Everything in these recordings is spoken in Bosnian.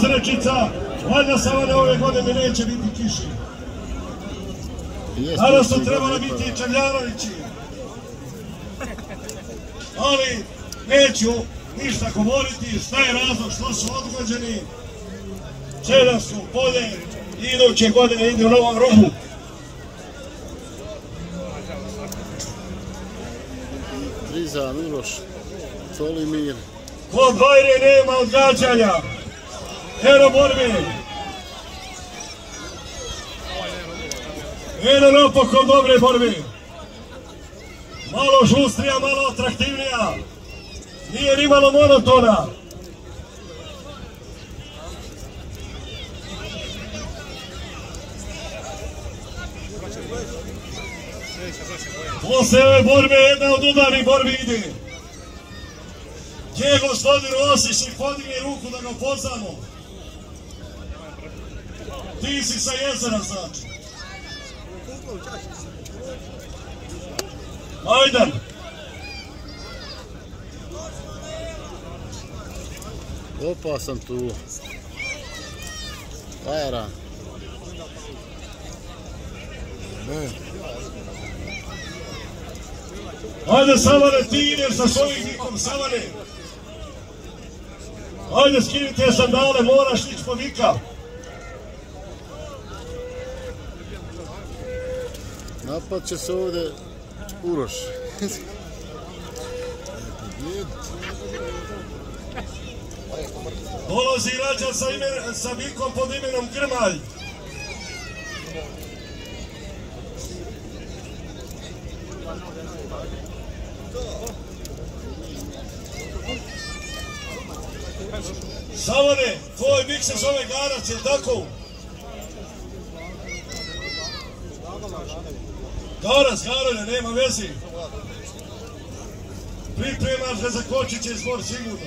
uzrečica, valjda samo na ove godine neće biti kiši. Danas su trebali biti i Čavljanovići. Ali neću ništa govoriti, šta je razlog, što su odgođeni. Čedansko polje, iduće godine ide u novom ruhu. Riza, Miloš, Colimir. Kod Vajre nema odgađanja hero borbe. Eno napokon dobre borbe. Malo žustrija, malo atraktivnija. Nije ni malo monotona. Posle ove borbe jedna od udarnih borbi ide. Gdje je gospodin Rosić i podigne ruku da ga poznamo. Ti si sa jezera znači. Majdan. Opa sam tu. Ne. Ajde Savane, ti ideš sa svojim nikom, Savane. Ajde skini te sandale, moraš ići po vika. Napad će se ovdje Uroš. Dolazi rađa sa, imen, sa bikom pod imenom Grmalj. Savane, tvoj bik se zove Garac, je tako? Garac, Garone, nema vezi. Pripremaš ga za kočiće zbor sigurno.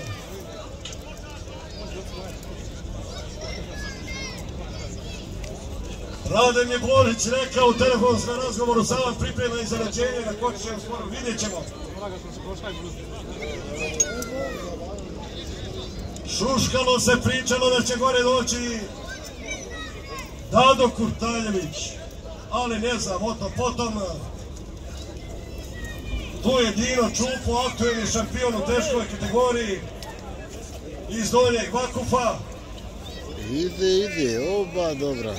Raden je Borić rekao u telefonskom razgovoru sa vam priprema i zarađenje na kočićem zboru. Vidjet ćemo. Šuškalo se, pričalo da će gore doći Dado Kurtaljević. Ali ne znam, o to potom eh, tu je Dino Čupo, aktuelni šampion u teškoj kategoriji iz Donjeg Vakufa. Ide, ide, oba dobra.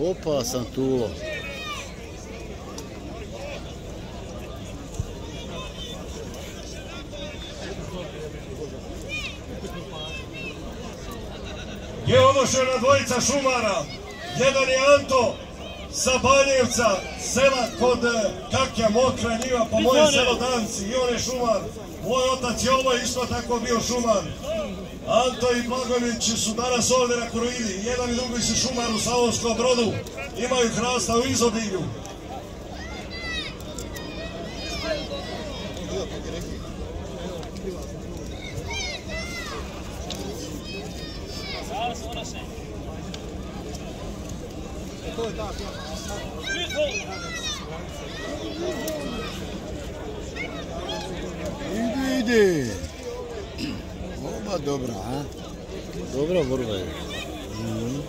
Opasan tulo. Je odošena dvojica šumara. Jedan je Anto sa Banjevca, sela kod eh, Kakja Mokra njiva, po moje selo Danci. I on je šumar. Moj otac je ovo isto tako bio šumar. Anto i Blagović su danas ovdje na Kuruidi. Jedan i drugi su šumar u Savonskom brodu. Imaju hrasta u izobilju. Ide, ide. Oba dobra, a? Dobra borba je. Mhm.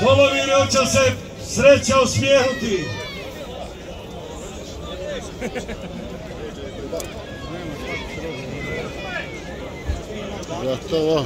Polovine hoće se sreća osmijehuti. Gotovo.